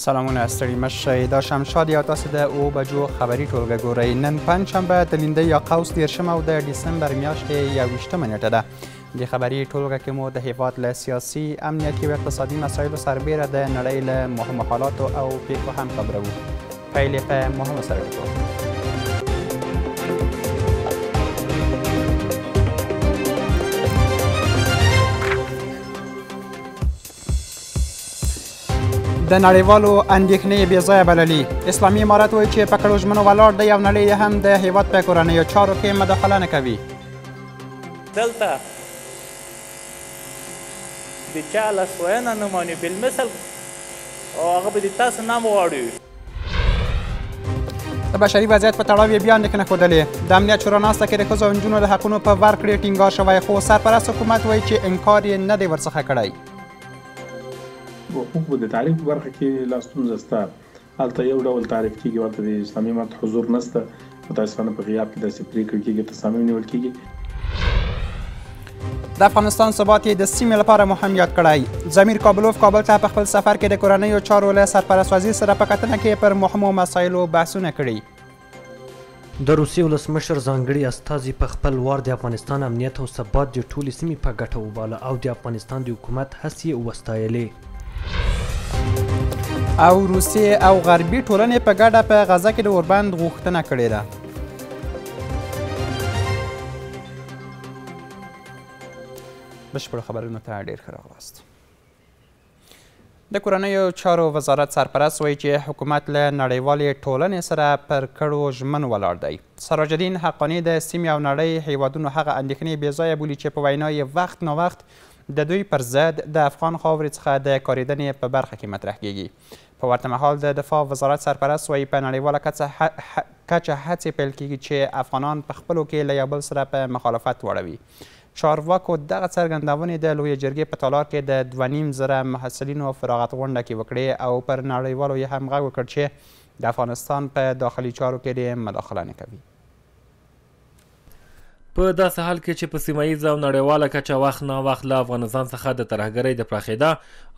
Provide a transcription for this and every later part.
سلامونه ستړي مشئ دا شمشاد یا تاسو د او بجو خبری ټولګه ګورئ نن پنځشنبه د لینده یا قوس دیرشمه او د ډسمبر میاشتې یوویشتمه نیټه ده د خبري ټولګه کې مو د هیواد له سیاسي، امنیتي او اقتصادي مسایلو سربېره د نړۍ له مهمو حالاتو او پیښو هم خبروو. پیل یې په مهمو سره ټکو. د نړیوالو اندېښنې بې ځایه بللي اسلامي امارت وایي چې په کړو ژمنو ولاړ دی او نړۍ هم د هیواد په کورنیو چارو کې مداخله نه کوي دلته د چا لاسوهنه نه مني بالمثل او هغه به د تاسو نام غواړي د بشري وضعیت په تړاو یې بیا اندېښنه ښودلې د امنیت شورا ناسته کې د ښځو او نجونو د حقونو په ورکړې ټینګار شوی خو سرپرست حکومت وایي چې انکار یې نه دی ورڅخه کړی حقوق د تعریف په برخه کې لا ستونزه شته هلته یو ډول تعریف کیږي هلته د اسلامي امارت حضور نشته متاسفانه په غیاب کې داسې پریکړې کیږي تصامیم نیول کیږي د افغانستان ثبات یې د سیمې لپاره مهم یاد کړی ضمیر کابلوف کابل ته په خپل سفر کې د کورنیو چارو له سرپرست وزیر سره په کتنه کې پر مهمو مسایلو بحثونه کړي د روسي ولسمشر ځانګړي استازي په خپل وار د افغانستان امنیت او ثبات د ټولې سیمې په ګټه وباله او د افغانستان د حکومت هڅې یې وستایلې او روسیې او غربي ټولنې په ګډه په غزه کې د اوربند غوښتنه کړې ده بشپړو خبرونو ته ډېر ښه راغلاست د کورنیو چارو وزارت سرپرست وایي چې حکومت له نړیوالې ټولنې سره پر کړو ژمن ولاړ دی سراج الدین حقاني د سیمې او نړۍ هیوادونو هغه اندېښنې بې ځایه بولي چې په وینا یې وخت ناوخت د دوی پر ضد د افغان خاورې څخه د کارېدنې په برخه کې مطرح کېږي. په ورته مهال د دفاع وزارت سرپرست وايي، په نړیواله کچه هڅې پیل کېږي چې افغانان په خپلو کې له یو بل سره په مخالفت واړوي. چارواکو دغه څرګندونې د لویې جرګې په تالار کې د دوه نیم زره محصلینو فراغت غونډه کې وکړې او پر نړیوالو یې هم غږ وکړ چې د افغانستان په داخلي چارو کې دې مداخله نه کوي. په داسې حال کې چې په سیمه ییزه او نړیواله کچه وخت نا وخت له افغانستان څخه د ترهګرۍ د پراخېدا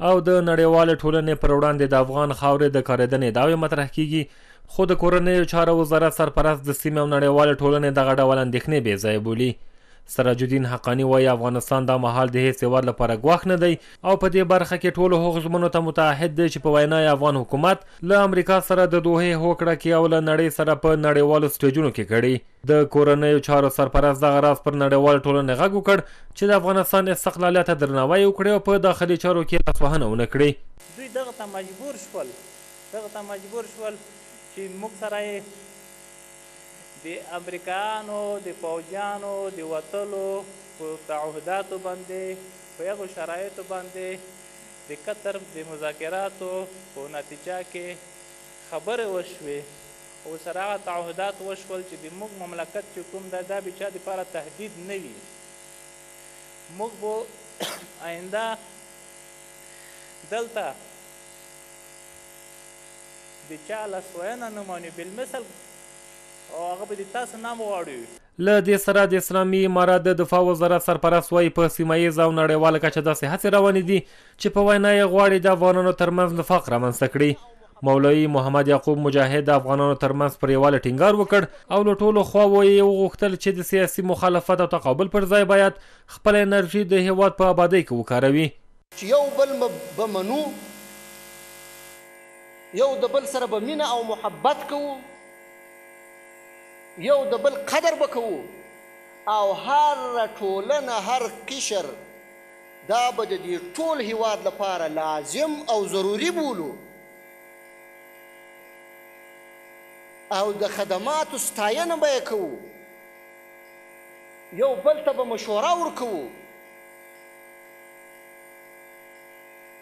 او د نړیوالې ټولنې پر وړاندې د افغان خاورې د کارېدنې دعوې مطرح کیږي خو د کورنیو چارو وزارت سرپرست د سیمې او نړیوالې ټولنې دغه ډول اندېښنې بې ځایه بولي سراج الدین حقاني وایي افغانستان دا مهال د هیڅ هېواد لپاره ګواښ نه دی او په دې برخه کې ټولو هغو ژمنو ته متعهد دی چې په وینا یې افغان حکومت له امریکا سره د دوحې هوکړه کې او له نړۍ سره په نړیوالو سټیجونو کې کړي. د کورنیو چارو سرپرست دغه راز پر نړیوالې ټولنې غږ وکړ چې د افغانستان استقلالیت ته درناوی وکړي او په داخلي چارو کې لاسوهنه ونه کړي. دوی دغه ته مجبور شول، دغه ته مجبور شول چې موږ سره یې د امریکایانو د پوځیانو د وتلو په تعهداتو باندې، په یغو شرایطو باندې د قطر د مذاکراتو په نتیجه کې خبرې وشوې او سره هغه تعهدات وشول چې د موږ مملکت چې کوم ده دا به چا لپاره تهدید نه وي موږ به آینده دلته د چا لاسوینه نه منو بالمثل او هغه به د تاسو نه هم غواړو له دې سره د اسلامي امارت د دفاع وزارت سرپرست وایي په سیمه ییز او نړیواله کچه داسې هڅې روانې دي چې په وینا یې غواړي د افغانانو ترمنځ نفاق رامنځته کړي مولوي محمد یعقوب مجاهد د افغانانو ترمنځ پر یووالي ټینګار وکړ او له ټولو خواوو یې وغوښتل چې د سیاسي مخالفت او تقابل پر ځای باید خپله انرژي د هېواد په ابادۍ کې وکاروي. چې یو بل به منو، یو د بل سره به مینه او محبت کوو. یو د بل قدر به کوو او هره ټولنه، هر قشر دا به د دې ټول هېواد لپاره لازم او ضروري بولو او د خدماتو ستاینه به یې کوو، یو بل ته به مشوره ورکوو،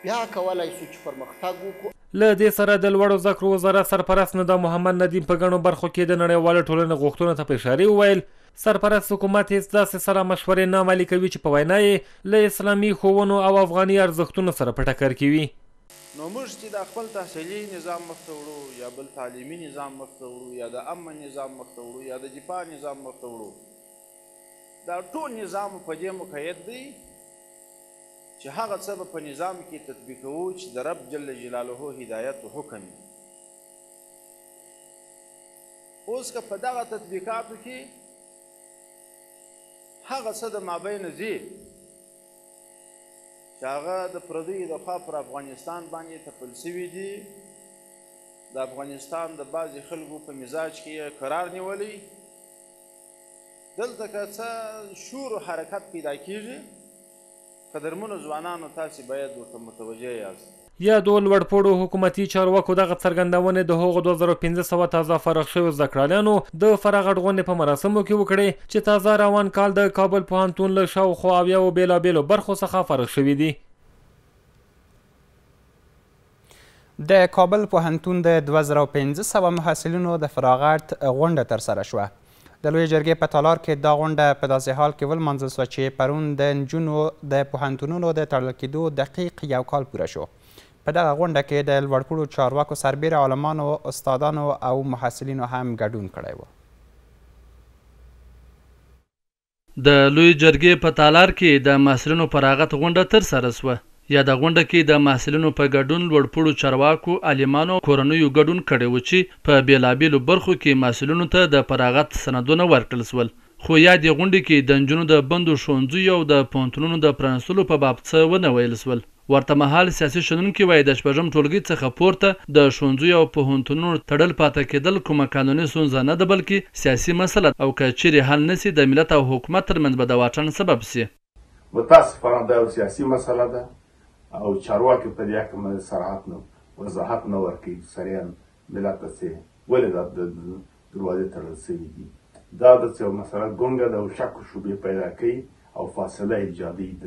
بیا کولای شو چې پرمختګ وکړو. له دې سره د لوړو زده کړو وزارت سرپرست ندا محمد ندیم په ګڼو برخو کې د نړیوالې ټولنې غوښتنو ته په اشارې وویل سرپرست حکومت هیڅ داسې سلا مشورې نه عملي کوي چې په وینا یې له اسلامي ښوونو او افغاني ارزښتونو سره په ټکر کې وي. نو موږ چې دا خپل تحصیلي نظام مخته وړو یا بل تعلیمي نظام مخته وړو یا د امن نظام مخته وړو یا د دفاع نظام مخته وړو، دا ټول نظام په دې مقید دی چې هغه څه به په نظام کې تطبیقوو چې د رب جل جلاله هدایت او حکم وي اوس که په دغه تطبیقاتو کې هغه څه د مابین ځي چې هغه د پردیو د خوا پر افغانستان باندې تپل سوي دي د افغانستان د بعضې خلکو په مزاج کې یې قرار نیولی دلته که څه شور و حرکت پیدا کیږي قدرمنو ځوانانو تاسې باید ورته متوجه یاست. یادو لوړ پوړو حکومتي چارواکو دغه څرګندونې د هغو دوه زره پنځه سوه تازه فارغ شویو زده کړالیانو د فراغت ړغونې په مراسمو کې وکړې چې تازه روان کال د کابل پوهنتون له شاوخوا اویاوو بېلابېلو برخو څخه فارغ شوي دي. د کابل پوهنتون د دوه زره او پنځه سوه محصلینو د فراغت غونډه ترسره شوه. د لویې جرګې په تالار کې دا غونډه په داسې حال کې ولمانځل شوه چې پرون د نجونو د پوهنتونونو د تړل کېدو دقیق یو کال پوره شو. په دغه غونډه کې د لوړپوړو چارواکو سربېره عالمانو، استادانو او محصلینو هم ګډون کړی و. د لویې جرګې په تالار کې د محصلینو فراغت غونډه تر سره شوه. یاده غونډه کې د محصلینو په ګډون لوړ پوړو چارواکو، عالمانو او کورنیو ګډون کړی و چې په بېلابېلو برخو کې محصلینو ته د فراغت سندونه ورکړل شول. خو یادې غونډې کې د نجونو د بندو ښوونځیو او د پوهنتونونو د پرانیستلو په باب څه ونه ویل شول. ورته مهال سیاسي شنونکي وايي، د شپږم ټولګۍ څخه پورته د ښونځیو او پوهنتونونو تړل پاته کېدل کومه قانوني ستونزه نه ده بلکې سیاسي مسله ده او که چېرې حل نه شي د ملت او حکومت ترمنځ به د واټن سبب شي. متاسفانه دا یو سیاسي مسله ده او چارواکي په دې اکمه صراحت نه وضاحت نه ورکوي چې سريعاً ملت ته څۀ ولې دا دروازې تړل شوي دي دا داسې یوه مسله ګونګه ده او شک و شبهې پیدا کوي او فاصله ایجادوي د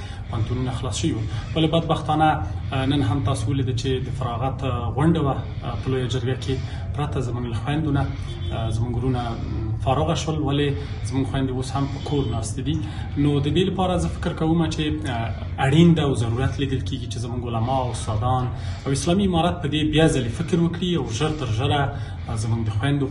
پوهنتونونه خلاص شوي ول ولې بدبختانه نن هم تاسو ولیدل چې د فراغت غونډه وه په لویه جرګه کې پرته زمونږ له خویندو نه زمونږ وروڼه فارغ شول ولې زمونږ خویندې اوس هم په کور ناست دي نو د دې لپاره زه فکر کوم چې اړین ده او ضرورت لیدل کیږي چې زمونږ علما او استادان او اسلامي امارت په دې بیا ځلې فکر وکړي او ژر تر ژره زمونږ د خویندو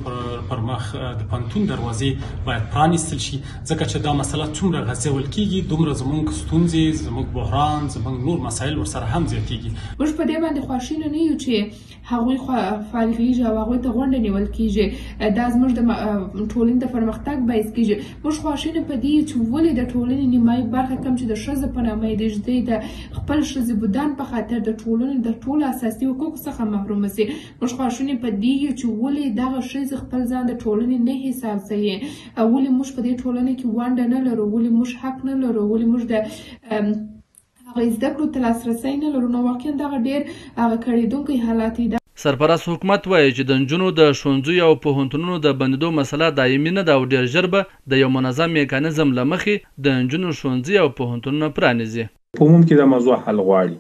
پر مخ د پوهنتون دروازې باید پرانیستل شي ځکه چې دا مسله څومره غځول کیږي دومره زموږ ستونزې، زموږ بحران، زموږ نور مسایل ورسره هم زیاتیږي. موږ په دې باندې خواشیني نه یو چې هغوی فارغیږي او هغوی ته غونډه نیول کیږي، دا زموږ د ټولنې د پرمختګ باعث کیږي. موږ خواشیني په دې یو چې ولې د ټولنې نیمایي برخه کوم چې د ښځو په نامه یدیږدی د خپل ښځې بودان په خاطر د ټولنې د ټولو اساسي حقوقو څخه محرومه شي. موږ خواشیني په دې یو چې ولې دغه ښځې خپل ځان د ټولنې نه حساب سوي. او ولې موږ په دې ټولنه کې ونډه نه لرو ولې موږ حق نه لرو ولې موږ د هغه زده کړو ته لاسرسی نه لرو نو واقعا دغه ډېر هغه کړېدونکی حالات دی سرپرست حکومت وایي چې د نجونو د ښوونځیو او پوهنتونونو د بندیدو مسله دایمي نه ده او ډېر ژر به د یو منظم میکانیزم له مخې د نجونو ښوونځي او پوهنتونونه پرانیزي. په عموم کې دا موضوع حل غواړي.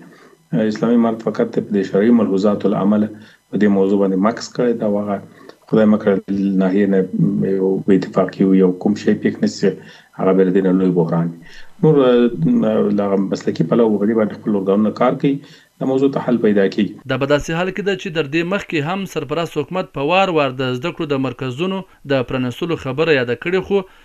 اسلامي امارت فقط ته په دې شرعي ملحوظاتو له امله په دې موضوع باندې مکث کړی دا وغه خدای مکړه ناحیه نه یو بې اتفاقي او یو کوم شی پېښ نه شي هغه به دې نه لوی بحران وي نور لا مسلکي پلو په دې باندې خپل ارګانونه کار کوي د موضوع ته حل پیدا کیږي دا په داسې حال کې ده چې تر دې مخکې هم سرپرست حکومت په وار وار د زده کړو د مرکزونو د پرانیستلو خبره یاده کړې خو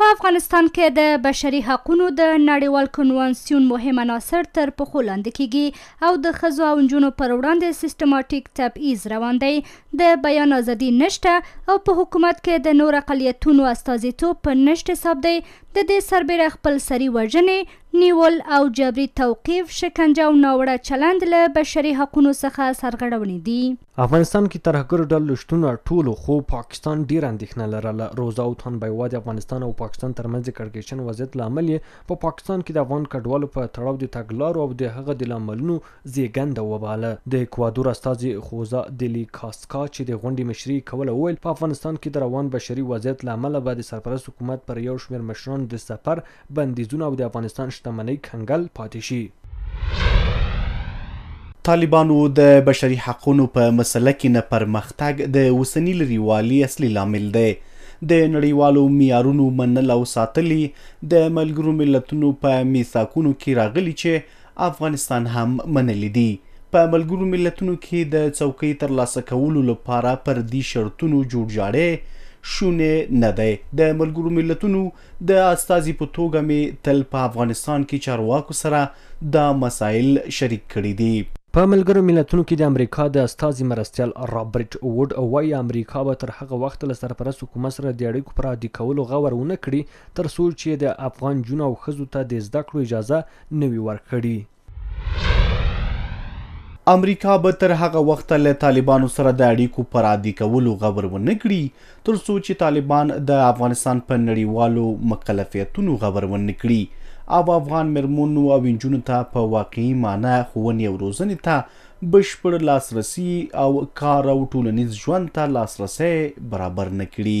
په افغانستان کې د بشري حقونو د نړیوال کنوانسیون مهم عناصر تر پخو لاندې کیږي او د ښځو او نجونو پر وړاندې سیستماټیک تبعیض روان دی د بیان ازادي نشته او په حکومت کې د نور اقلیتونو استازیتوب په نشت حساب دی د دې سربېره خپل سری وژنې نیول او جبري توقیف شکنجه او ناوړه چلند له بشري حقونو څخه سرغړونې دي افغانستان کی ترهګرو ډلو له شتونه ټولو خو پاکستان ډیره اندیښنه لرله روزا او تان بیوا د افغانستان او پاکستان ترمنځ د کړکیچن وضعیت لامل یې په پاکستان کی د افغان کډوالو په تړاو د تګلارو او د هغه د لاملونو زیږنده وباله د اکوادور استازی خوزا دلی کاسکا چې د غونډې مشري یې کوله وویل په افغانستان کی د روان بشري وضعیت له امله به د سرپرست حکومت پر یو شمیر مشرانو د سفر بندیزونه او د افغانستان شتمنۍ کنګل پاتې شي. طالبانو د بشري حقونو په مسله کې نه پرمختګ د اوسني لري والي اصلي لامل دی. د نړیوالو معیارونو منل او ساتل یې د ملګرو ملتونو په میثاقونو کې راغلي چې افغانستان هم منلي دي. په ملګرو ملتونو کې د څوکۍ ترلاسه کولو لپاره پر دي شرطونو جوړجاړی شونی نه دی. د ملګرو ملتونو د استازي په توګه مې تل په افغانستان کې چارواکو سره دا مسایل شریک کړي دي. په ملګرو ملتونو کې د امریکا د استازي مرستیال رابرټ ووډ وايي، امریکا به تر هغه وخته له سرپرست حکومت سره د اړیکو پر عادي کولو غور ونه کړي، تر څو چې د افغان نجونو او ښځو ته د زده کړو اجازه نه وي ورکړي. امریکا به تر هغه وخته له طالبانو سره د اړیکو پر عادي کولو غور ونه کړي تر څو چې طالبان د افغانستان په نړیوالو مکلفیتونو غور ونه کړي او افغان مرمونو او انجونو ته په واقعي معنی ښوونې او روزنې ته بشپړ لاسرسی او کار او ټولنیز ژوند ته لاسرسی برابر نه کړي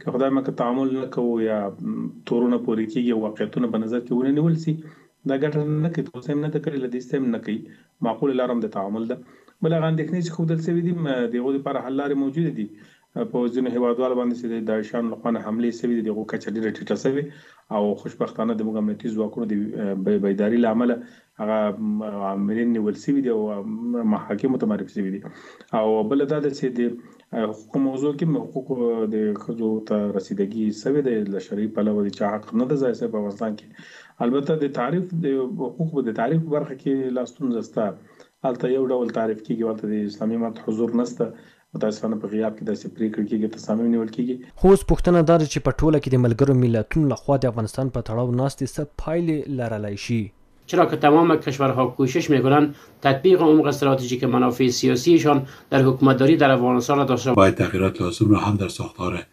که خدای مه که تعامل نه کوو یا تورونه پورې کېږي او واقعیتونه په نظر کې ونه نیول سي، دا ګټه نه کوي، تر اوسه یې هم نه ده کړې، له دې سته یې هم نه کوي، معقوله لاره هم د تعامل ده. بله هغه اندېښنې چې ښودل سوي دي، د هغو لپاره حل لارې موجودې دي، په ځینو هېوادوالو باندې چې د داعشیانو له خوا نه حملې سوي دي، د هغو کچه ډېره ټیټه سوې او خوشبختانه زموږ امنیتي ځواکونو د بیداري له امله هغه عاملین نیول شوي دي او محاکمو ته معرفي شوي دي او بله دا ده چې د حقوقو موضوع کې هم حقوقو د ښځو ته رسیدګي شوې ده له شرعي پلوه د چا حق نه ده ضایع شوی په افغانستان کې البته د تعریف د حقوق به د تعریف په برخه کې لا ستونزه شته هلته یو ډول تعریف کېږي او هلته د اسلامي امارت حضور نشته متاسفانه په غیاب کې داسې پریکړې کیږي او تصامیو نیول کیږي. خو اوس پوښتنه دا ده چې په ټوله کې د ملګرو ملتونو له خوا د افغانستان په تړاو ناستې څه پایلې لرلای شي؟ چرا که تمام کشورها کوشش میکنند تطبیق عمق ستراتژیک منافع سیاسیشان در حکومتداری در افغانستان را تا شب. باید تغییرات لازم را هم در ساختار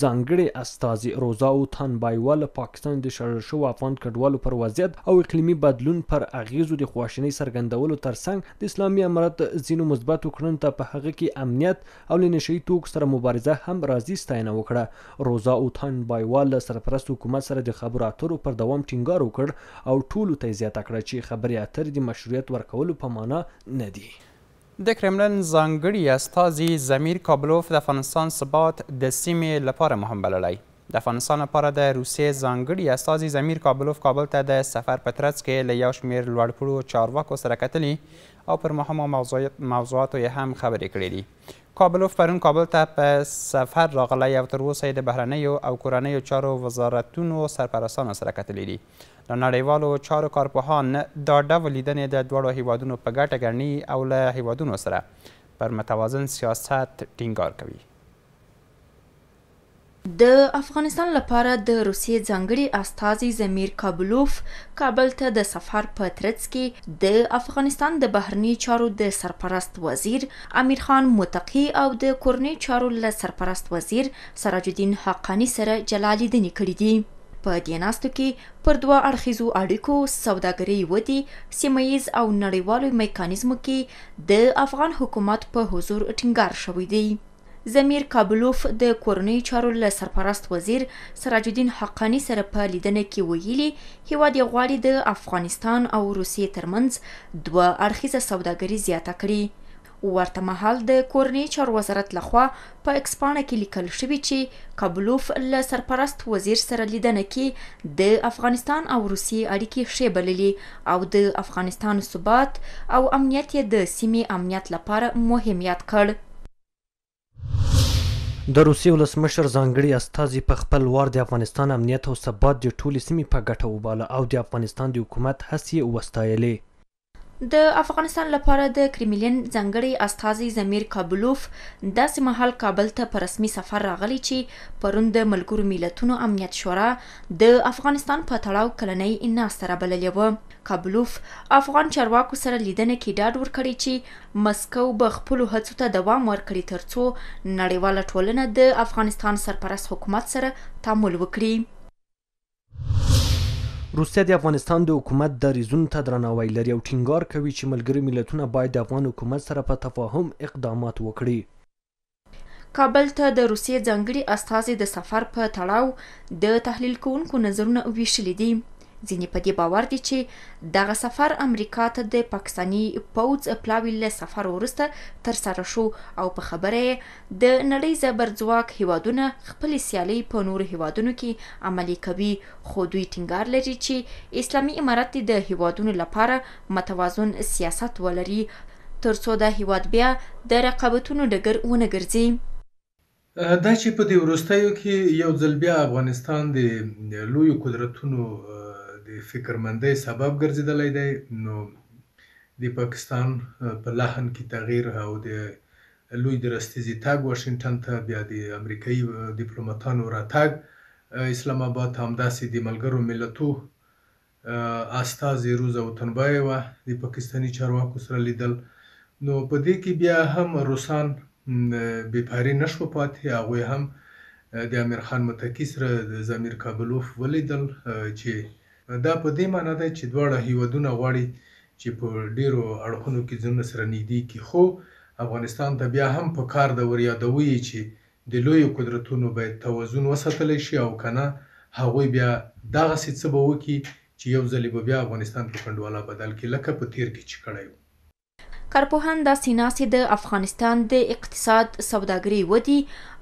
ځانګړې استازې روزا او تان بایوا له پاکستانه د شړل شوو افغان کډوالو پر وضعیت او اقلیمي بدلون پر اغېزو د خواشینۍ څرګندولو ترڅنګ د اسلامي امارت ځینو مثبتو کړنو ته په هغه کې امنیت او له نشهيي توکو سره مبارزه هم راځي ستاینه وکړه. روزا او تان بایوا له سرپرست حکومت سره د خبرو اترو پر دوام ټینګار وکړ او ټولو ته یې زیاته کړه چې خبرې اترې د مشروعیت ورکولو په مانا نه دي. د کرملن ځانګړي استازي ضمیر کابلوف د افغانستان ثبات د سیمې لپاره مهم بللی. د افغانستان لپاره د روسیې ځانګړي استازي ضمیر کابلوف کابل ته د سفر په ترڅ کې له یو شمېر لوړپوړو چارواکو سره کتلي او پر مهمو موضوعاتو یې هم خبرې کړې دي. کابلوف پرون کابل ته په سفر راغلی او تر اوسه یې د بهرنیو او کورنیو چارو وزارتونو سرپرستانو سره کتلي دي. له نړیوالو چارو کارپوهان دا ډول لیدنې د دواړو هیوادونو په ګټه ګڼي او له هیوادونو سره پر متوازن سیاست ټینګار کوي. د افغانستان لپاره د روسیې ځانګړي استازي ضمیر کابلوف کابل ته د سفر په ترڅ کې د افغانستان د بهرنیو چارو د سرپرست وزیر امیرخان متقي او د کورنیو چارو له سرپرست وزیر سراج الدین حقاني سره جلا لیدنې کړې دي. په دې ناستو کې پر دوه اړخیزو اړیکو، سوداګرۍ ودې، سیمه ییز او نړیوالو میکانیزمو کې د افغان حکومت په حضور ټینګار شوی دی. ضمیر کابلوف د کورنیو چارو له سرپرست وزیر سراج الدین حقاني سره په لیدنه کې ویلي، هېواد یې غواړي د افغانستان او روسیې ترمنځ دوه اړخیزه سوداګري زیاته کړي، ورته مهال د کورنیو چارو وزارت له خوا په اکسپاڼه کې لیکل شوي چې کابلوف له سرپرست وزیر سره لیدنه کې د افغانستان او روسیې اړیکې ښې بللي او د افغانستان ثبات او امنیت یې د سیمې امنیت لپاره مهم یاد کړ. د روسیې ولسمشر ځانګړي استازي په خپل وار د افغانستان امنیت او ثبات د ټولې سیمې په ګټه وباله او د افغانستان د حکومت هڅې یې وستایلې. د افغانستان لپاره د کریملین ځانګړی استازی ضمیر کابلوف داسې مهال کابل ته په رسمي سفر راغلی چې پرون د ملګرو ملتونو امنیت شورا د افغانستان په تړاو کلنۍ ناسته رابللې وه. کابلوف افغان چارواکو سره لیدنه کې ډاډ ورکړی چې مسکو به خپلو هڅو ته دوام ورکړي ترڅو نړیواله ټولنه د افغانستان سرپرست حکومت سره تعامل وکړي. روسیه د افغانستان د حکومت دریځونو ته درناوی لري او ټینګار کوي چې ملګري ملتونه باید د افغان حکومت سره په تفاهم اقدامات وکړي. کابل ته د روسیې ځانګړي استازي د سفر په تړاو د تحلیل کوونکو نظرونه ویشلي دي. ځینې په دې باور دي چې دغه سفر امریکا ته د پاکستاني پوځ پلاوي له سفر وروسته ترسره شو او په خبره یې د نړۍ زبرځواک هیوادونه خپلې سیالۍ په نورو هیوادونو کې عملي کوي خو دوی ټینګار لري چې اسلامي امارت دې د هیوادونو لپاره متوازن سیاست ولري تر څو دا هیواد بیا د رقابتونو ډګر ونه ګرځي. دا چې په دې وروستیو کې یو ځل بیا افغانستان د لویو قدرتونو د فکرمندۍ سبب ګرځیدلی دی نو د پاکستان په لحن کې تغیر او د لوی درستیزي تګ واشنګټن ته بیا د امریکایي دیپلوماتانو راتګ اسلام اباد ته همداسې د ملګرو ملتو استازې روزا اوتنبایوا د پاکستاني چارواکو سره لیدل نو په دې کې بیا هم روسان بې پاري نه شوه پاتې هغوی هم د امیر خان متقي سره د زمیر کابلوف ولیدل چې دا په دې معنی ده چې دواړه هیوادونه غواړي چې په ډیرو اړخونو کې ځنونه سره نږدې کړي خو افغانستان ته بیا هم په کار ده وریادوو یې چې د لویو قدرتونو باید توازون وساتل شي او که نه هغوی بیا دغسې څه به وکړي چې یو ځلې به بیا افغانستان په کنډواله بدل کړي لکه په تېر کې چې کړی و. کارپوهان داسې ناستې د افغانستان د اقتصاد، سوداګرۍ ودې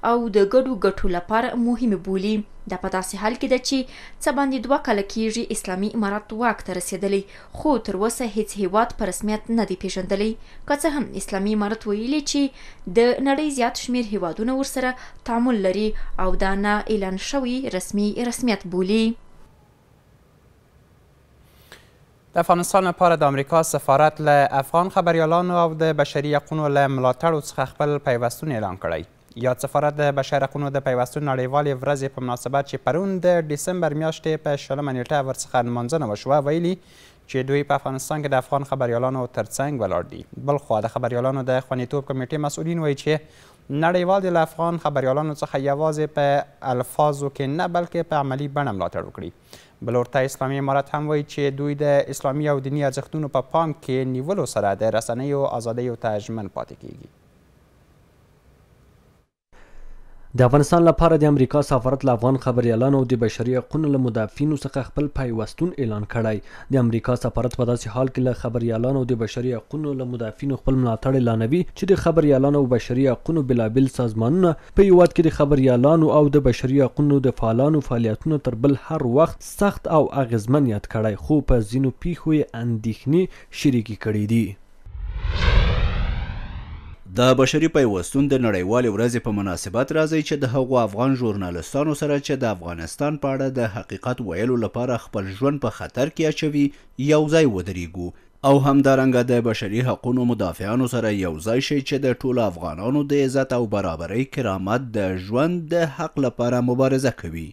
او د ګډو ګټو لپاره مهمې بولي. دا په داسې حال کې ده چې څه باندې دوه کاله کېږي اسلامي امارت واک ته رسېدلی خو تر اوسه هیڅ هیواد په رسمیت نه دی پیژندلی، که څه هم اسلامي امارت ویلي چې د نړۍ زیات شمیر هیوادونه ورسره تعامل لري او دا نا اعلان شوی رسمي رسمیت بولي. د افغانستان لپاره د امریکا سفارت له افغان خبریالانو او د بشري حقونو له ملاتړو څخه خپل پیوستون اعلان کړی. یاد سفارت د بشر حقونو د پیوستون نړیوالې ورځې په مناسبت چې پرون د ډیسمبر میاشتې په شلمه نیټه ورڅخه نمانځنه وشوه ویلي چې دوی په افغانستان کې د افغان خبریالانو ترڅنګ ولاړ دي. بلخوا د خبریالانو د خوندیتوب کمیټې مسؤلین وایي چې نړیوال دې له افغان خبریالانو څخه یوازې په الفاظو کې نه بلکې په عملي بڼه ملاتړ وکړي. بلورته اسلامي امارت هم وایي چې دوی د اسلامي او دیني ارزښتونو په پام کې نیولو سره د رسنیو ازادیو ته ژمن پاتې کیږي. د افغانستان لپاره د امریکا سفارت له افغان خبریالانو او د بشري حقونو له مدافعینو څخه خپل پیوستون اعلان کړی. د امریکا سفارت په داسې حال کې له خبریالانو او د بشري حقونو له مدافعینو خپل ملاتړ اعلانوي چې د خبریالانو او بشري حقونو بېلابېل سازمانونه په هېواد کې د خبریالانو او د بشري حقونو د فعالانو فعالیتونه تر بل هر وخت سخت او اغېزمن یاد کړی خو په ځینو پېښو یې اندېښنې شریکې کړې دي. د بشري پیوستون د نړیوالې ورځې په مناسبت راځئ چې د هغو افغان ژورنالستانو سره چې د افغانستان په اړه د حقیقت ویلو لپاره خپل ژوند په خطر کې اچوي یو ځای ودرېږو او همدارنګه د بشري حقونو مدافعانو سره یو ځای شئ چې د ټولو افغانانو د عزت او برابرۍ کرامت د ژوند د حق لپاره مبارزه کوي.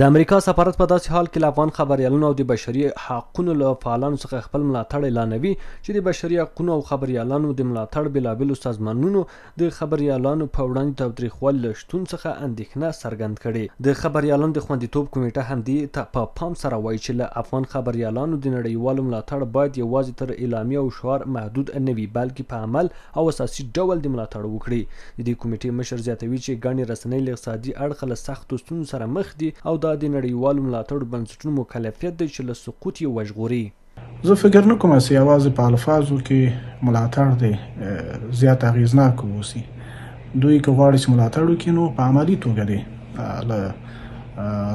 د امریکا سفارت په داسې حال کې له افغان خبریالانو او د بشري حقونو له فعالانو څخه خپل ملاتړ اعلانوي چې د بشري حقونو او خبریالانو د ملاتړ بېلابېلو سازمانونو د خبریالانو په وړاندې تاوتریخوالي له شتون څخه اندېښنه څرګند کړې. د خبریالانو د خوندیتوب کمېټه هم دې ته په پام سره وايي چې له افغان خبریالانو د نړیوالو ملاتړ باید یوازې تر اعلامیه او شعار محدود نه وي، بلکې په عمل او اساسي ډول دې ملاتړ وکړي. د دې کمېټې مشر زیاتوي چې ګڼې رسنۍ له اقتصادي اړخه له سختو ستونزو سره مخ دي او دا د نړیوالو ملاتړو بنسټونو مکلفیت دی چې له سقوط یې وژغوري. زه فکر نه کوم چې یوازې په الفاظو کې ملاتړ دې زیات اغېزناک واوسي. دوی که غواړي چې ملاتړ وکړي نو په عملي توګه دې له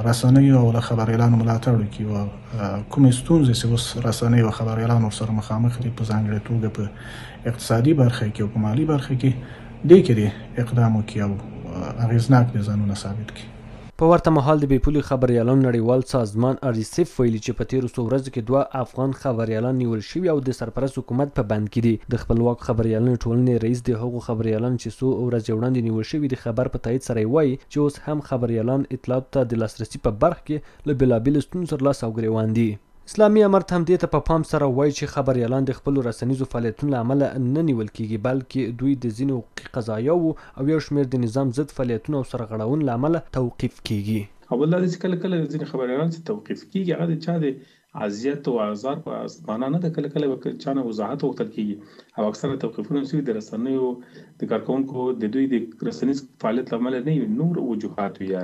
رسنیو او له خبریالانو ملاتړ وکړي او کومې ستونزې چې اوس رسنۍ او خبریالان ورسره مخامخ دي په ځانګړې توګه په اقتصادي برخه کې او په مالي برخه کې دې کې دې اقدام وکړي او اغېزناک دې ځانونه ثابت کړي. په ورته مهال د بې پولې خبریالانو نړیوال سازمان، ار اېس اېف، ویلي چې په تېرو څو ورځو کې دوه افغان خبریالان نیول شوي او د سرپرست حکومت په بند کې دي. د خپلواک خبریالانو ټولنې رئیس د هغو خبریالانو چې څو ورځې وړاندې نیول شوي د خبر په تایید سره وايي چې اوس هم خبریالان اطلاعاتو ته د لاسرسي په برخه کې له بېلابېلو ستونزو سره لاس او ګرېوان دي. اسلامي امارت هم دې ته په پام سره وايي چې خبریالان د خپلو رسنیزو فعالیتونو له امله نه نیول کېږي، بلکې دوی د ځینو حقوقي قضایاوو او یو شمېر د نظام ضد فعالیتونو او سرغړونو له امله توقیف کېږي. او بل دا دی چې کله کله ځینې خبریالان چې توقیف کېږي، هغه د چا د اذیت او آزار په معنا نه ده، کله کله به له چا نه وضاحت غوښتل کېږي او اکثره توقیفونه چې وي، د رسنیو د کارکوونکو د دوی د رسنیز فعالیت له امله نه وي، نور وجوهات وي یا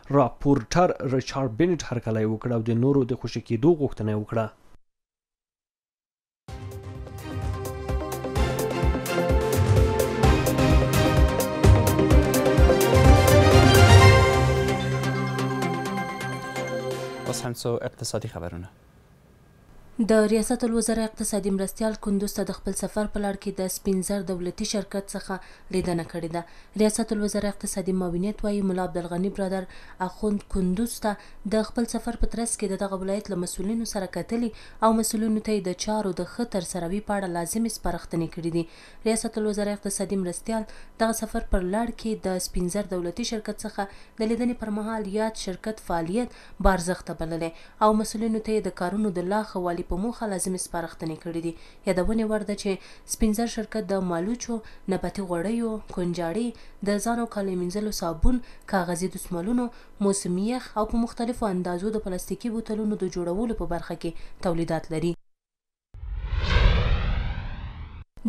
راپورټر ریچارډ بینټ هرکلی وکړ او د نورو د خوشې کېدو غوښتنه یې وکړه. اوس هم څو اقتصادي خبرونه. د ریاست الوزرا اقتصادي مرستیال کندوز ته د خپل سفر په لړ کې د سپین زر دولتي شرکت څخه لیدنه کړې ده. ریاست الوزرا اقتصادي معاونیت وايي، ملا عبدالغني برادر اخوند کندوز ته د خپل سفر په ترڅ کې د دغه ولایت له مسؤلینو سره کتلي او مسؤلینو ته یې د چارو د ښه ترسروي په اړه لازمې سپارښتنې کړې دي. ریاست الوزرا اقتصادي مرستیال دغه سفر پر لړ کې د سپین زر دولتي شرکت څخه د لیدنې پر مهال یاد شرکت فعالیت بارزښته بللی او مسؤلینو ته یې د کارونو د لا ښه والي په موخه لازمې سپارښتنې کړې دي. یادونې وړ ده چې سپین زر شرکت د مالوچو، نباتي غوړیو، کونجاړي، د ځان او کالیو مینځلو صابون، کاغذي دستمالونو، موسمي یخ او په مختلفو اندازو د پلاستیکي بوتلونو د جوړولو په برخه کې تولیدات لري.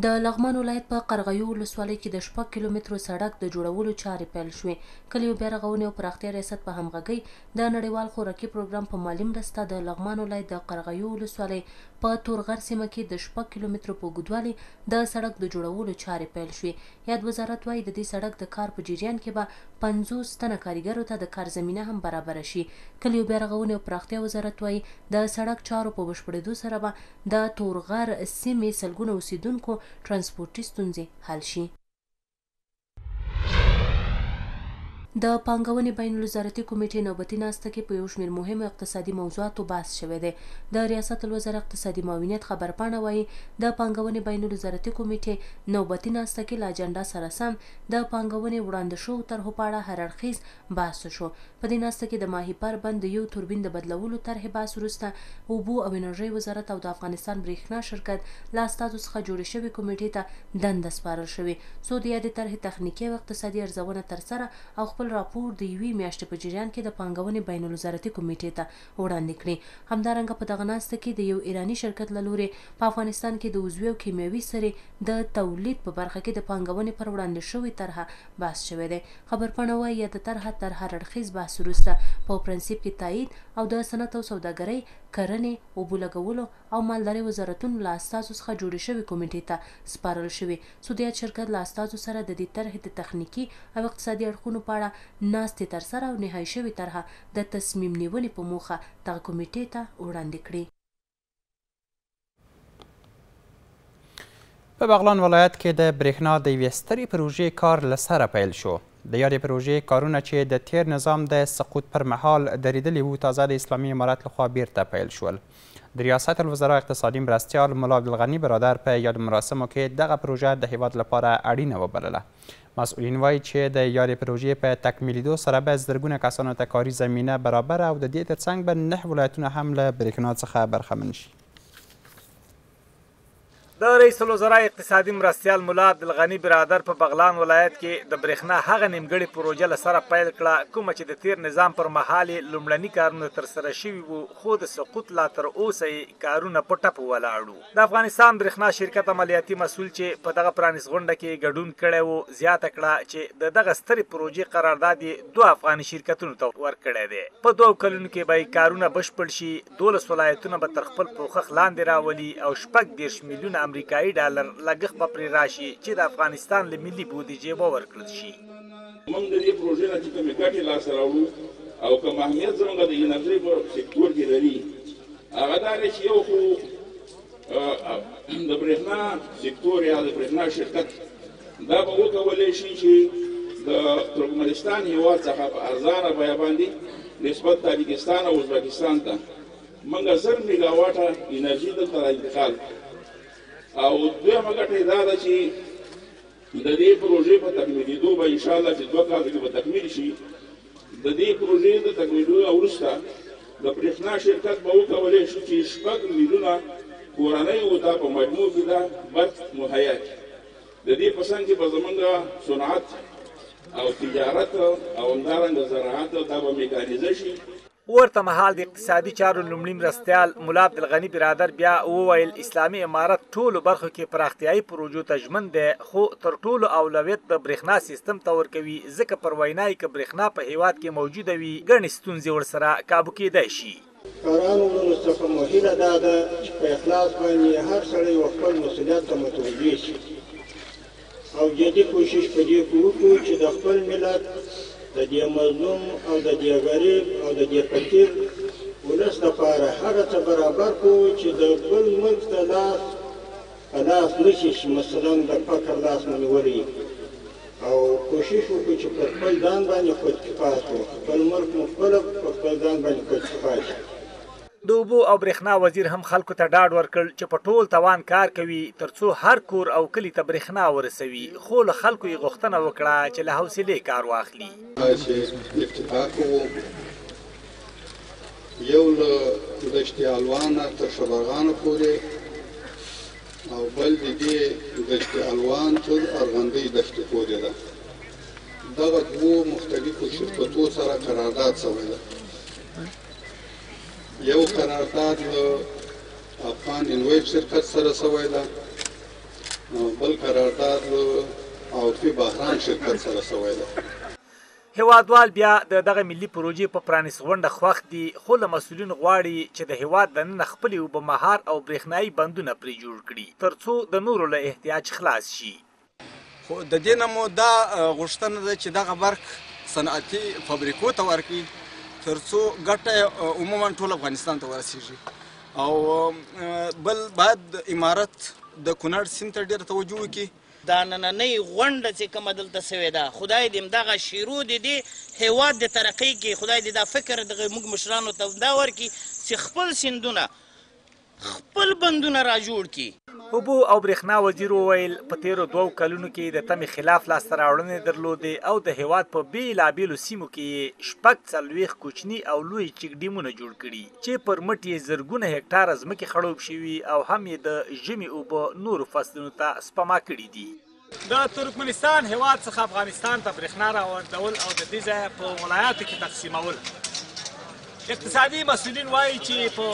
د لغمان ولایت په قرغیو ولسوالۍ کې د شپږ کیلومترو سړک د جوړولو چارې پیل شوې. کلیو بیا رغونې او پراختیا ریاست په همغږۍ د نړیوال خوراکي پروګرام په مالي مرسته د لغمان ولایت د قرغیو ولسوالۍ په تورغر سیمه کې د شپږ کیلومترو په اوږدوالي د سړک د جوړولو چارې پیل شوې یاد وزارت وايي، د دې سړک د کار په جریان کې به پنځوس تنه کاریګرو ته د کار زمینه هم برابره شي. کلیو بیارغونې او پراختیا وزارت وايي، د سړک چارو په بشپړېدو سره به د تورغر سیمې سلګونه اوسېدونکو ټرانسپورټي ستونزې حل شي. د پانګونې بین الوزارتي کمېټې نوبتي ناسته کې په یو شمېر مهمو اقتصادي موضوعاتو بحث شوی دی. د ریاست الوزرا اقتصادي معاونیت خبرپاڼه وايي، د پانګونې بین الوزارتي کمېټې نوبتي ناسته کې له اجنډا سره سم د پانګونې وړاندې شوو طرحو په اړه هر اړخیز بحث وشو. په دې ناسته کې د ماهیپر بند د یو توربین د بدلولو طرحې بحث وروسته اوبو او انرژۍ وزارت او د افغانستان برېښنا شرکت له استازو څخه جوړې شوې کمېټې ته دنده سپارل شوې څو د یادې طرحې تخنیکي او اقتصادي ارزونه ترسره او خپل راپور د یوې میاشتې په جریان کې د پانګونې بین الوزارتي کمېټې ته وړاندې کړې. همدارنګه په دغه ناسته کې د یو ایراني شرکت له لورې په افغانستان کې د عضوي او کیمیاوي سرې د تولید په برخه کې د پانګونې پر وړاندې شوې طرحه بحث شوی دی. خبرپاڼه وايي، یاده طرحه تر هراړخیز بحث وروسته په پرنسیپ کې تایید او د صنعت او سوداګرۍ، کرنې، اوبولګولو او مالدارۍ وزارتونو له استازو څخه جوړې شوې کمېټې ته سپارل شوې څو د یاد شرکت له استازو سره د دې طرحې د تخنیکي او اقتصادي اړخونو په اړه ناستې ترسره او نهايي شوې طرحه د تصمیم نیونې په موخه دغه کمېټې ته وړاندې کړي. په بغلان ولایت کې د برېښنا د یوې سترې پروژې کار له سره پیل شو. د یادې پروژې کارونه چې د تېر نظام د سقوط پر مهال درېدلي وو، تازه د اسلامي امارت لخوا بېرته پیل شول. د ریاست الوزرا اقتصادي مرستیال ملا عبدالغني برادر په یادو مراسمو کې دغه پروژه د هېواد لپاره اړینه وبلله. مسؤلین وایي چې د یادې پروژې په تکمیلیدو سره به زرګونه کسانو ته کاري زمینه برابره او د دې ترڅنګ به نهه ولایتونه هم له برېښنا څخه برخمن شي. د رئیس الوزرا اقتصادي مرستیال ملا عبدالغني برادر په بغلان ولایت کې د برېښنا هغه نیمګړې پروژه له سره پیل کړه کومه چې د تیر نظام پر مهال یې لومړني کارونه ترسره شوي وو خو د سقوط لا تر اوسه یې کارونه په ټپو ولاړ وو د افغانستان برېښنا شرکت عملیاتي مسؤل چې په دغه پرانیست غونډه کې ګډون کړی وو زیاته کړه چې د دغه سترې پروژې قرارداد یې دوه افغاني شرکتونو ته ورکړی دی په دوو کلونو کې به یې کارونه بشپړ شي دولس ولایتونه به تر خپل پوښښ لاندې راولي او شپږ دېرش میلیونه امریکايي ډالر لګښت به پرې راشي چې د افغانستان له ملي بودجې به ورکړل شي. موږ د دې پروژې نه چې کومې ګټې لاسته راوړو او کوم اهمیت زموږ د انرژۍ په سکتور کې لري هغه دا دی چې یو خو د برېښنا سکتور یا د برېښنا شرکت دا به وکولی شي چې د ترکمنستان هیواد څخه په ارزانه بیه باندې نسبت تاجکستان او ازبکستان ته موږ زر میګاواټه انرژي دلته را انتقال او دویمه ګټه یې دا ده چې نو د دې پروژې په تکمیلیدو به ان شاءالله چې دوه کاله کې به تکمیل شي د دې پروژې د تکمیلو نه وروسته د برښنا شرکت به وکولی شي چې شپږ میلیونه کورنیو ته په مجموع کې دا برق مهیا کړي د دې په څنګ کې به زمونږ صنعت او تجارت او همدارنګه زراعت دا به میکانیزه شي ورته مهال د اقتصادي چارو لومړي مرستیال ملا عبدالغني برادر بیا وویل اسلامي امارت ټولو برخو کې پراختیايي پروژو ته ژمن دی خو تر ټولو اولویت د برېښنا سیستم ته ورکوي ځکه پر وینا یې که برېښنا په هېواد کې موجوده وي ګڼې ستونزې ورسره کابو کېدای شي. کاران وروڼو څخه مو هیله دا ده چې په اخلاص باندې یې هر سړی و خپل مسولیت ته متوجه شي او جدي کوشش په دې کې وکړو چې د خپل ملت د دې مظلوم او د دې غریب او د دې فقیر ولس لپاره هغه څه برابر کړو چې د بل ملک د لاس په لاس نشي چې مثلا د فقر لاس مو نیولی او کوشش وکړو چې پر خپل ځان باندې خودکفا شو خپل ملک مو خپله پر خپل ځان باندې خودکفا شي د اوبو او برښنا وزیر هم خلکو ته ډاډ ورکړ چې په ټول توان کار کوي ترڅو هر کور او کلي ته برښنا ورسوي خو له خلکو یې غوښتنه وکړه چې له حوصلې کار واخلي. کله چې افتتاح کوو یو له دشت الوانه تر شبرغانه پورې او بل د دې دشت الوان تر ارغندۍ دښتې پورې ده دغه دوو مختلفو شرکتو سره قرارداد شوی ده یو قرارداد له افغان انویب شرکت سره شوی ده او بل قرارداد له اوفي بهران شرکت سره شوی ده هیوادوال بیا د دغه ملي پروژې په پرانیست غونډه خوښ دي خو له مسولین غواړي چې د هیواد دننه خپلې اوبه مهار او برېښنایي بندونه پرې جوړ کړي ترڅو د نورو له احتیاج خلاص شي خو د دې نه مو دا غوښتنه ده چې دغه برق صنعتي فابریکو ته ورکړي ترڅو ګټه عموما ټول افغانستان ته ورسیږي او بل باید امارت د کونړ سیند ته ډېر توجه وکړي دا نننۍ غونډه چې کومه دلته سوې ده خدای دې همدغه شیرو دې دې هیواد دې ترقۍ کې خدای دې دا فکر دغه موږ مشرانو ته دا ورکړي چې خپل سیندونه خپل بندونه را جوړ کړي. اوبو او برېښنا وزیر وویل، په تېرو دوو کلونو کې یې د تمې خلاف لاسته راوړنې درلودې او د هېواد په بېلابېلو سیمو کې یې شپږ څلوېښت کوچني او لوی چیک ډېمونه جوړ کړي چې پر مټ یې زرګونه هکټاره ځمکې خړوب شوي او هم یې د ژمي اوبه نورو فصلونو ته سپما کړي دي. د ترکمنستان هېواد څخه افغانستان ته برېښنا راوړدول او د دې ځایه په ولایاتو کې تقسیمول اقتصادي مسؤلین وایي چې په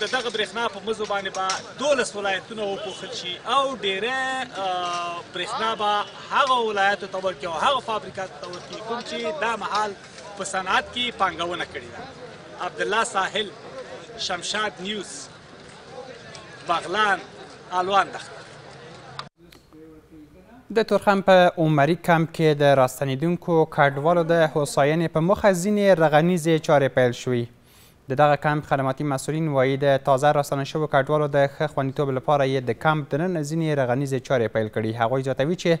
د دغه برېښنا په مزو باندې به دولس ولایتونه وپوښل شي او ډېری برېښنا به هغه ولایتو ته ورکړي او هغه فابریکاتو ته ورکړي کوم چې دا مهال په صنعت کې پانګونه کړې ده عبدالله ساحل شمشاد نیوز بغلان الوان دخل د تورخم په عمري کمپ کې د راستنېدونکو کډوالو د هوساینې په موخه ځینې رغنیزې چارې پیل شوې د دغه کمپ خدماتي مسؤلین وایي د تازه راستنه شوو کډوالو د ښه خوندیتوب لپاره یې د کمپ دننه ځینې رغنیزې چارې پیل کړي هغوی زیاتوي چې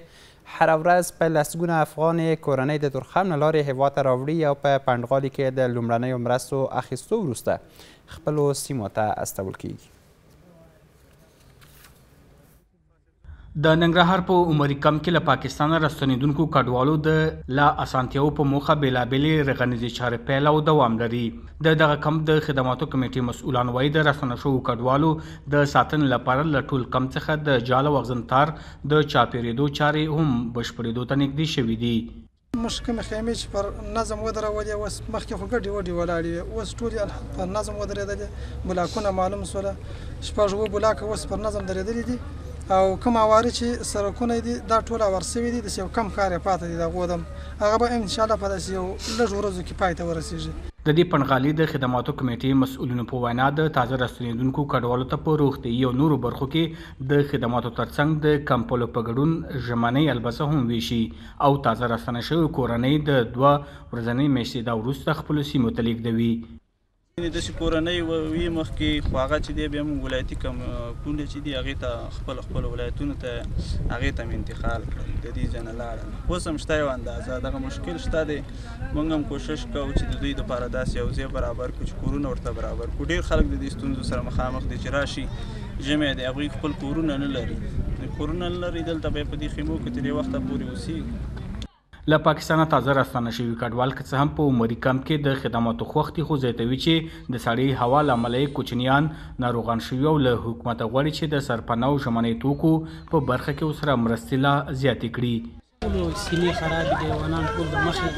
هره ورځ په لسګونه افغان یې کورنۍ د تورخم له لارې هېواد ته راوړي او په پنډغالي کې د لومړنیو مرستو اخیستو وروسته خپلو سیمو ته استول کېږي. د ننګرهار په عمري کمپ کې له پاکستانه راستنېدونکو کډوالو د لا اسانتیاوو په موخه بېلابېلې رغنیزې چارې پیل او دوام لري. د دغه کمپ د خدماتو کمېټې مسؤلان وایي، د راستنو شوو کډوالو د ساتنې لپاره له ټول کمپ څخه د جال او اغزن تار د چاپېرېدو چارې هم بشپړېدو ته نږدې شوې دي. موږ کومې خېمې چې پر نظم ودرولې اوس، مخکې خو ګډې وډې ولاړې وې، اوس ټولې الحمد پر نظم ودرېدلې، بلاکونه معلوم شول، شپږ اووه بلاکه اوس پر نظم درېدلي دي او کوم اواري چې سرکونه دي دا ټول اوار شوي دي، داسې یو کم کار یې پاتې دی د هغو دم، هغه به ان شاءالله په داسې یو لږ ورځو کې پای ته ورسېږي. د دې پنډغالي د خدماتو کمېټې مسؤلینو په وینا د تازه راستنېدونکو کډوالو ته په روغتیايي او نورو برخو کې د خدماتو ترڅنګ د کمپلو په ګډون ژمنۍ البسه هم ویشي او تازه راستنه شوې کورنۍ د دوه ورځنۍ میشتېدا وروسته خپلو سیمو ته لیږدوي. ځینې داسې کورنۍ وي مخکې خو هغه چې دی بیا موږ ولایتي کم کونډې چې دي هغې ته خپل خپل ولایتونو ته هغې ته مې انتقال کړل د دې ځای نه لاړل اوس هم شته یوه اندازه دغه مشکل شته دی مونږ هم کوشش کوو چې د دوی لپاره داسې یو ځای برابر کړو چې کورونه ورته برابر کړو ډېر خلک د دې ستونزو سره مخامخ دي چې راشي ژمی دی هغوی خپل کورونه نه لري کورونه نه لري دلته به په دې خیمو کې تر وخته پورې اوسېږي له پاکستانه تازه راستانه شوي کډوال که څه هم په عمري کمپ کې د خدماتو خوښ دي خو زیاتوي چې د سړې هوا له امله یې کوچنیان ناروغان شوي او له حکومته غواړي چې د سرپناه او ژمنۍ توکو په برخه کې ورسره مرستې لا زیاتې کړي ټولو سینې خرابې دي افغانان ټول د مخې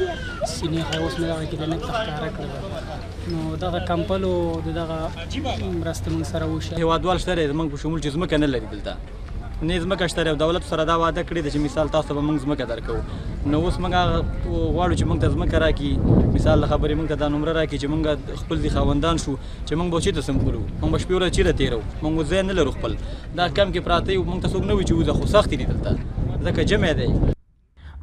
سینې خراب اوس مې دغه کې د نت ښکاره کړل نو دغه کمپلو دغه مرسته مون سره وشه هیوادوال شته زمونږ په شمول چې زمکه نه لري دلته نه زمکه شته او دولت سره دا وعده کړې ده چې مثال تاسو به موږ زمکه درکو نو اوس موږ غواړو چې موږ ته زمکه راکړي مثال خبرې موږ ته دا نمره راکړي چې موږ خپل دي خاوندان شو چې موږ به چیرته سمبولو موږ به شپې ورځې چیرته تیرو موږ ځای نه لرو خپل دا کمپ کې پراته یو موږ ته څوک نه وي چې وځه خو سختي دي دلته ځکه جمع دی.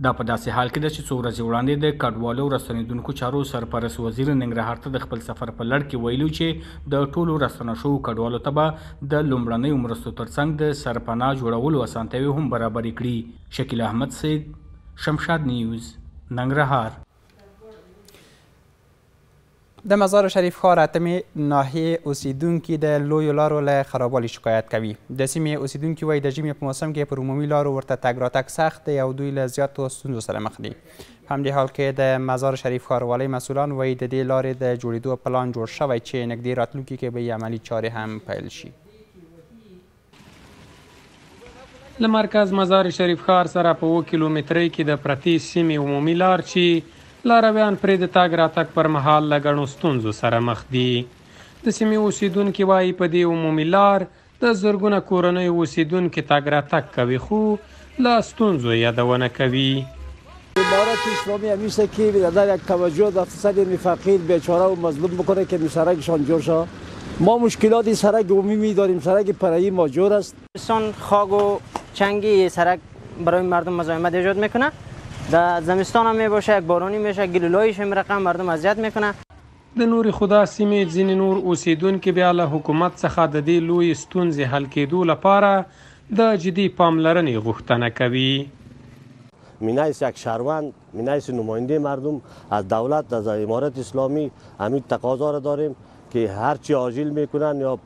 دا په داسې حال کې ده چې څو ورځې وړاندې د کډوالو او راستنېدونکو چارو سرپرست وزیر ننګرهار ته د خپل سفر په لړ کې ویلي و چې د ټولو راستنه شوو کډوالو ته به د لومړنیو مرستو ترڅنګ د سرپناه جوړولو اسانتیاوې هم برابرې کړي. شکیل احمد سید، شمشاد نیوز، ننګرهار. د مزار شریف ښار اتمې ناحیې اوسېدونکي د لویو لارو له خرابوالي شکایت کوي. د سیمې اوسېدونکي وایي، د ژمي په موسم کې پر عمومي لارو ورته تګ راتګ سخت دی او دوی له زیاتو ستونزو سره مخ دي. په همدې حال کې د مزار شریف ښاروالۍ مسؤلان وایي، د دې لارې د جوړېدو پلان جوړ شوی چې نږدې راتلونکي کې به یې عملي چارې هم پیل شي. له مرکز مزار شریف ښار سره په اوه کیلو مترۍ کې د پرتې سیمې عمومي لار چې لارویان پرې د تګ راتګ پر مهال له ګڼو ستونزو سره مخ دي. د سیمې اوسېدونکي وايي په دې عمومي لار د زرګونه کورنیو اوسېدونکي تګ راتګ کوي خو له ستونزو یې یادونه کوي. امارت اسلامی همی است که در یک توجه در سلیم فقیر بیچاره و مظلوم بکنه که می سرکشان جور شد ما مشکلات سرک عمومی داریم سرک پرایی ما جور است سان خاگ و چنگی سرک برای مردم مزاحمت ایجاد میکنه در زمستان هم میباشه یک بارانی میشه گلولایش هم رقم مردم اذیت میکنه د نورې خدا سیمې ځینې نور اوسېدونکي بیا له حکومت څخه د دې لویې ستونزې حل کېدو لپاره د جدي پاملرنې غوښتنه کوي. مینایس یک شهروند، مینایس نماینده مردم از دولت از امارت اسلامی همین تقاضا را داریم که هر چی آجیل میکنند یا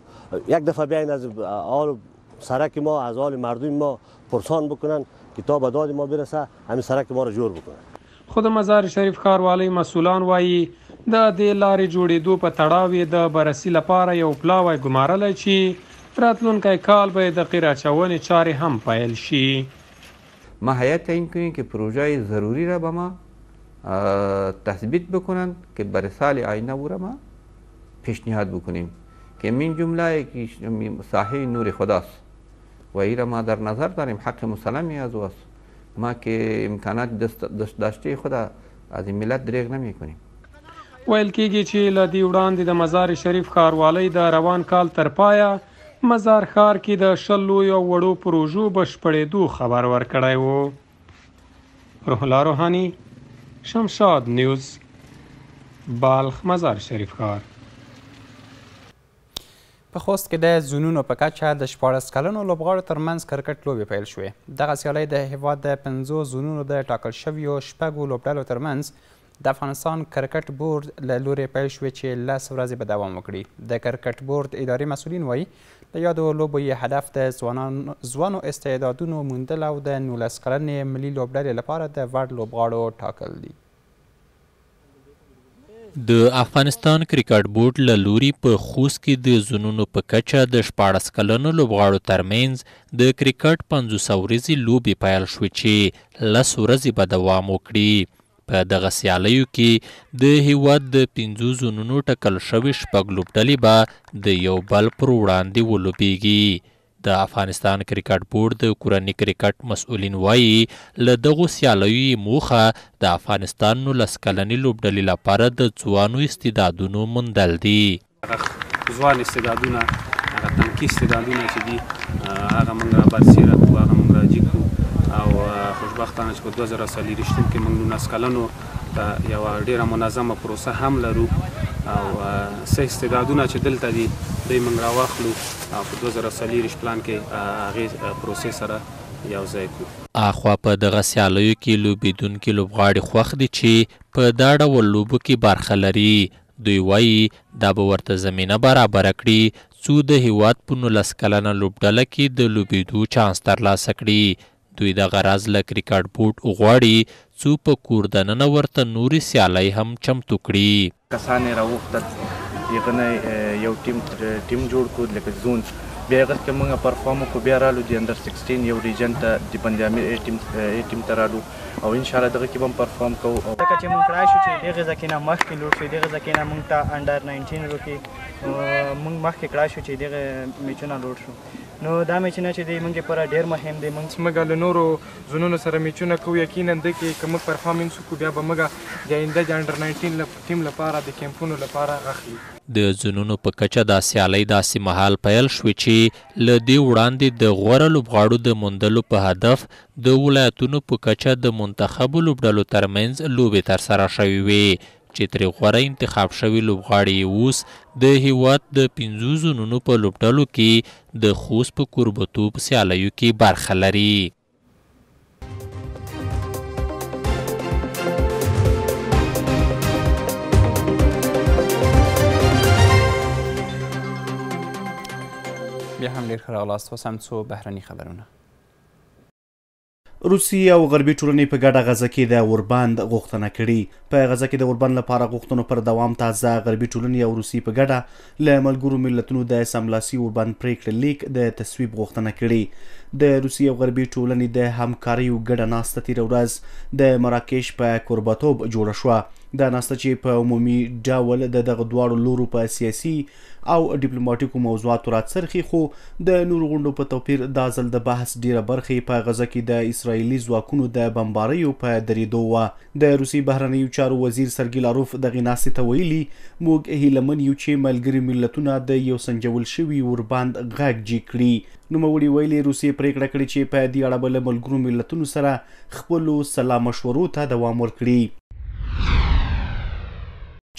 یک دفعه بیاین از حال سرک ما از حال مردم ما پرسان بکنند که تا به داد ما برسه همین سرک ما را جور بکنند. خو د مزار شریف ښاروالۍ مسؤلان وايي، د دې لارې جوړېدو په تړاو یې د بررسي لپاره یو پلاوی ګمارلی چې راتلونکی کال به یې د قیر اچونې چارې هم پیل شي. ما هیئت تعیین کنی که پروژه ضروری را به ما تثبیت بکنند که بر سال آینده او را ما پیشنهاد بکنیم که من جمله ای که ساحه نور خداست و ای را ما در نظر داریم حق مسلم ای از او است ما که امکانات دست داشته خدا از این ملت دریغ نمیکنیم. ویل کیږي چې له دې وړاندې د مزار شریف ښاروالۍ د روان کال تر پایه مزار ښار کې د شل لویو او وړو پروژو بشپړېدو خبر ورکړی و. روح الله روحاني شمشاد نیوز بالخ مزار شریف ښار په خوست کې د زونونو په کچه د شپاړس کلنو لوبغاړو ترمنځ کرکټ لوبې پیل شوې. دغه سیالۍ د هېواد د پنځو زونونو د ټاکل شویو شپږو لوبډلو ترمنځ د افغانستان کرکټ بورډ له لورې پیل شوې چې لس ورځې به دوام وکړي. د کرکټ بورډ اداري مسؤلین وایي، د یادو لوبو یې هدف د ځوانو استعدادونو موندل او د نولس کلنې ملي لوبډلې لپاره د وړ لوبغاړو ټاکل دي. د افغانستان کرکټ بورډ له لوري په خوست کې د زونونو په کچه د شپاړس کلنو لوبغاړو ترمنځ د کرکټ پنځوس ورځې لوبې پیل شوې چې لس ورځې به دوام وکړي. په دغه سیالیو کې د هیواد د پنځو زونونو ټکل شوې شپږ لوبډلې به د یو بل پر وړاندې ولوبېږي. د افغانستان کرکټ بورډ د کورني کرکټ مسؤلین وايي، له دغو سیالیو یې موخه د افغانستان نولس کلنې لوبډلې لپاره د ځوانو استعدادونو موندل دي. هغه ځوان استعدادونه، هغه تنکي استعدادونه چې دي، هغه موږ برسېره کړو، هغه موږ راجیګ کړو او خوشبختانه چې په دوه زره څلیرشتم کې موږ نولس کلنو ته یوه ډېره منظمه پروسه هم لرو او څه استعدادونه چې دلته دي، دوی موږ راواخلو. او په دوه زره او څلېرویشت پلان کې هغې پروسې سره یو ځای کړو. اخوا په دغه سیالیو کې لوبېدونکي لوبغاړي خوښ دي چې په دا ډول لوبو کې برخه لري. دوی وايي، دا به ورته زمینه برابره کړي څو د هېواد په نولس کلنه لوبډله کې د لوبېدو چانس ترلاسه کړي، دوی دغه راز له کرکټ بورډ وغواړي څو په کور دننه ورته نورې سیالۍ هم چمتو کړي. کسان یې راوغوښتل چې هغه نه یو ټیم ټیم جوړ کړو لکه زون بیا یې هغه کې موږ پرفارم وکړو بیا رالو د اندر سکسټین یو ریجن ته د بند امیر اې ټیم اې ټیم ته رالو او ان شاء الله دغه کې به هم پرفارم کوو او ځکه چې موږ کړای شو چې دغه ځکه نه مخکې لوړ شو دغه ځکه نه موږ ته انډر 19 روکي موږ مخکې کړای شو چې دغه میچونه لوړ شو. نو دا میچونه چې دی مونږ لپاره ډیر مهم دی مونږ مګا له نورو زونونو سره میچونه کوو یقینا د کې کوم پرفارمنس کو بیا به مګا د آینده د انډر 19 ټیم لپاره د کیمپونو لپاره اخلي د زونونو په کچه دا سیالۍ داسې مهال پیل شوې چې له دې وړاندې د غوره لوبغاړو د موندلو په هدف د ولایتونو په کچه د منتخبو لوبډلو ترمنځ لوبې ترسره شوې وې، چې ترې غوره انتخاب شوي لوبغاړي یې اوس د هېواد د پنځو زونونو په لوبډلو کې د خوست په کوربتوب په سیالیو کې برخه لري. بیا هم ډیر ښه راغلاست اوس هم څو بهرني خبرونه روسیې او غربي ټولنې په ګډه غزه کې د اوربند غوښتنه کړې په غزه کې د اوربند لپاره غوښتنو پر دوام تازه غربي ټولنې او روسیې په ګډه له ملګرو ملتونو د سملاسي اوربند پریکړه لیک د تصویب غوښتنه کړې د روسیې او غربي ټولنې د همکاریو ګډه ناسته تیر ورځ د مراکش په کوربتوب جوړه شو دا ناسته چې په عمومي ډول د دغه دواړو لورو په سیاسي او ډیپلوماټیکو موضوعاتو راڅرخي خو د نورو غونډو په توپیر دا ځل د بحث ډیره برخه یې په غزه کې د اسراییلي ځواکونو د بمباریو په دریدو وه. د روسیې بهرنیو چارو وزیر سرګي لاروف دغې ناستې ته ویلي، موږ هیله من یو چې ملګري ملتونه د یو سنجول شوي اوربند غږ جیګ کړي. نوموړي ویلي، روسیې پریکړه کړې چې په دې اړه به له ملګرو ملتونو سره خپلو سلا مشورو ته دوام ورکړي.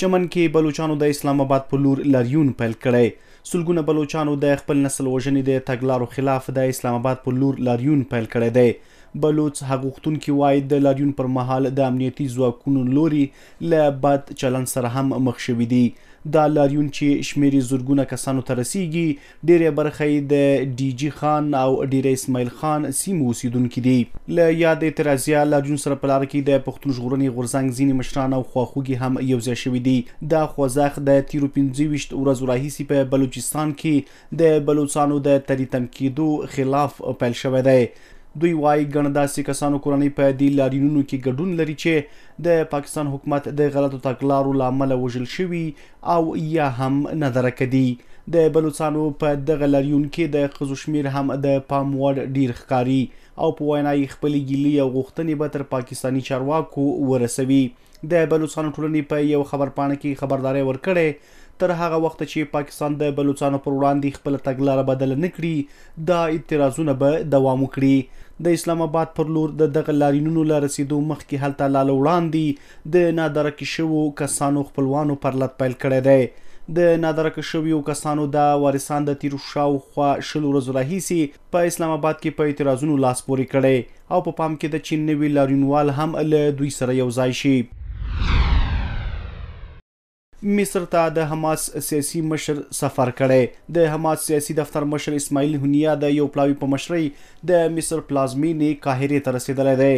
چمن کې بلوچانو د اسلام اباد په لور لاریون پیل کړی. سلګونه بلوچانو د خپل نسل وژنې د تګلارو خلاف د اسلام اباد په لور لاریون پیل کړی دی. بلوڅ حق غوښتونکي وايي، د لاریون پر مهال د امنیتي ځواکونو لوري له بد چلند سره هم مخ شوي دي. دا لاریون چې شمېر یې زرګونه کسانو ته رسېږي، ډېری برخه یې د ډي جي خان او ډېری اسماعیل خان سیمو اوسېدونکي دي. له یاد اعتراضیه لاریون سره په لاره کې د پښتون ژغورنې غورځنګ ځینې مشران او خواخوږي هم یوځای شوي دي. دا خوځښت د تېرو پنځه ویشت ورځو راهیسې په بلوچستان کې د بلوڅانو د تری تم کېدو خلاف پیل شوی دی. دوی وايي، ګڼ داسې کسانو کورنۍ په دې لاریونونو کې ګډون لري چې د پاکستان حکومت د غلطو تګلارو له امله وژل شوي او یا هم ندرکه دي. د بلوڅانو په دغه لریون کې د ښځو شمیر هم د پام وړ ډیر ښکاري او په وینا یې خپلې ګیلې او غوښتنې به تر پاکستاني چارواکو ورسوي. د بلوڅانو ټولنې په یو خبرپاڼه کې خبرداری ورکړی، تر هغه وخته چې پاکستان د بلوڅانو پر وړاندې خپله تګلاره بدله نه کړي، دا اعتراضونه به دوام وکړي. د اسلام اباد پر لور د دغه لارینونو له رسیدو مخکې هلته لا له وړاندې د نا درکه شوو کسانو خپلوانو پرلت پیل کړی دی. د نا درکه شویو کسانو دا وارثان د تیرو شاوخوا شل ورځو راهیسي په اسلام اباد کې په اعتراضونو لاس پورې کړی او په پام کې ده چې نوي لاریونوال هم له دوی سره یو ځای شي. مصر ته د حماس سیاسي مشر سفر کړی د حماس سیاسي دفتر مشر اسماعیل هنیا د یو پلاوي په مشرۍ د مصر پلازمینې قاهرې ته رسیدلی دی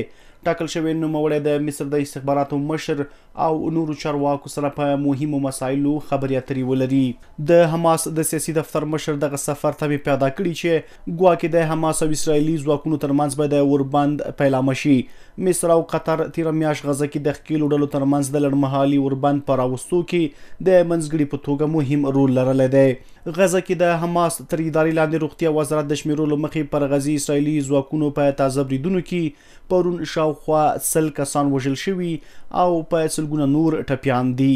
ټاکل شوی نوموړی د مصر د استخباراتو مشر او نورو چارواکو سره په مهمو مسایلو خبرې اترې ولري د حماس د سیاسي دفتر مشر دغه سفر ته مې پیاده کړي چې ګواکې د حماس او اسرایلي ځواکونو ترمنځ به د اوربند پیلامه شي. مصر او قطر تیره میاشت غزه کې د ښکیلو ډلو ترمنځ د لړمهالي اوربند په راوستو کې د منځګړي په توګه مهم رول لرلی دی. غزه کې د حماس تر ادارې لاندې روغتیا وزارت د شمېرو له مخې پر غزي اسرایلي ځواکونو په تازه بریدونو کې پرون شاوخوا سل کسان وژل شوي او په سلګونه نور ټپیان دي.